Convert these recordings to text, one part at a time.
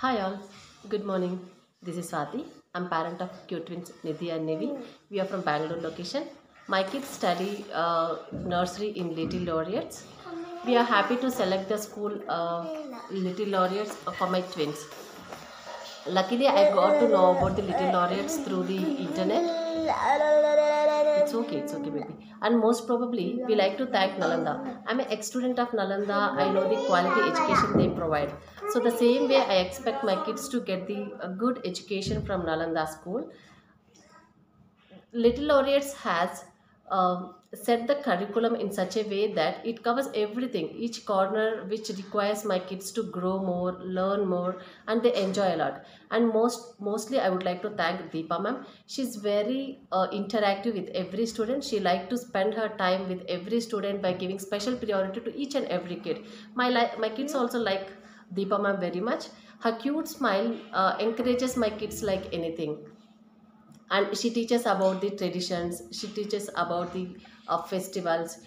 Hi all, good morning. This is Swati. I'm parent of cute twins Nidhi and Nirvi. We are from Bangalore location. My kids study uh, nursery in Little Laureates. We are happy to select the school uh, Little Laureates for my twins. Luckily, I got to know about the Little Laureates through the internet. It's okay, it's okay, baby. And most probably, we like to thank Nalanda. I'm an ex-student of Nalanda. I know the quality education they provide. So the same way, I expect my kids to get the a good education from Nalanda school. Little Laureates has um, set the curriculum in such a way that it covers everything, each corner which requires my kids to grow more, learn more, and they enjoy a lot. And most mostly, I would like to thank Deepa ma'am. She's very uh, interactive with every student. She like to spend her time with every student by giving special priority to each and every kid. My li- my kids also like Deepa ma'am very much. Her cute smile uh, encourages my kids like anything and she teaches about the traditions she teaches about the uh, festivals.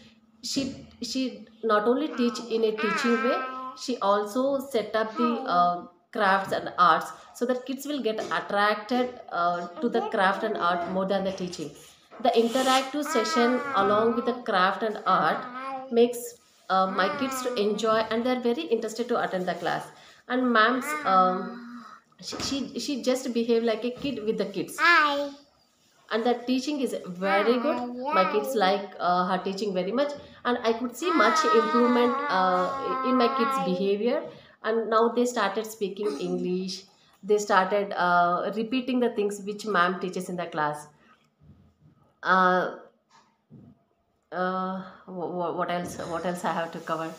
She she not only teach in a teaching way she also set up the uh, crafts and arts so that kids will get attracted uh, to the craft and art more than the teaching. The interactive session along with the craft and art makes uh, my kids to enjoy and they're very interested to attend the class. And ma'am's um, she, she just behave like a kid with the kids. Hi. and the teaching is very good. my kids like uh, her teaching very much. And i could see much improvement uh, in my kids behavior. And now they started speaking english. They started uh, repeating the things which ma'am teaches in the class. Uh, uh, what, what else what else i have to cover?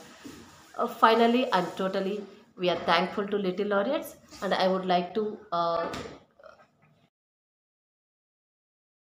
Uh, finally and totally we are thankful to little laureates and i would like to uh,